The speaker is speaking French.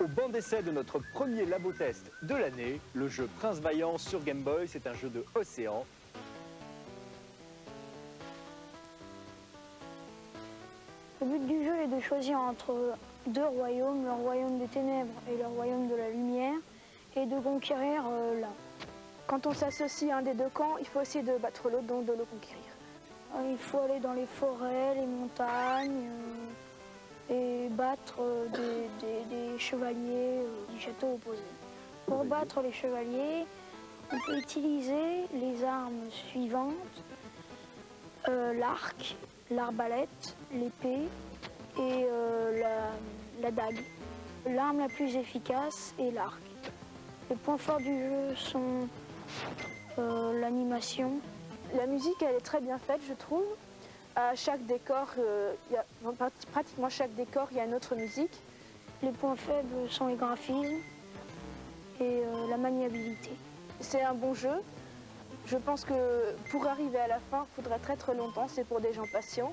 Au banc d'essai de notre premier labo test de l'année, le jeu Prince Vaillant sur Game Boy, c'est un jeu de Océan. Le but du jeu est de choisir entre deux royaumes, le royaume des ténèbres et le royaume de la lumière, et de conquérir euh, l'un. Quand on s'associe à un des deux camps, il faut essayer de battre l'autre, donc de le conquérir. Il faut aller dans les forêts, les montagnes, battre euh, des, des- des chevaliers euh, du château opposé. Pour battre les chevaliers, on peut utiliser les armes suivantes. Euh, l'arc, l'arbalète, l'épée et euh, la, la dague. L'arme la plus efficace est l'arc. Les points forts du jeu sont euh, l'animation, La musique, elle est très bien faite, je trouve. À chaque décor, euh, il y a, dans prat- pratiquement chaque décor, il y a une autre musique. Les points faibles sont les graphismes et euh, la maniabilité. C'est un bon jeu. Je pense que pour arriver à la fin, il faudrait très très longtemps. C'est pour des gens patients.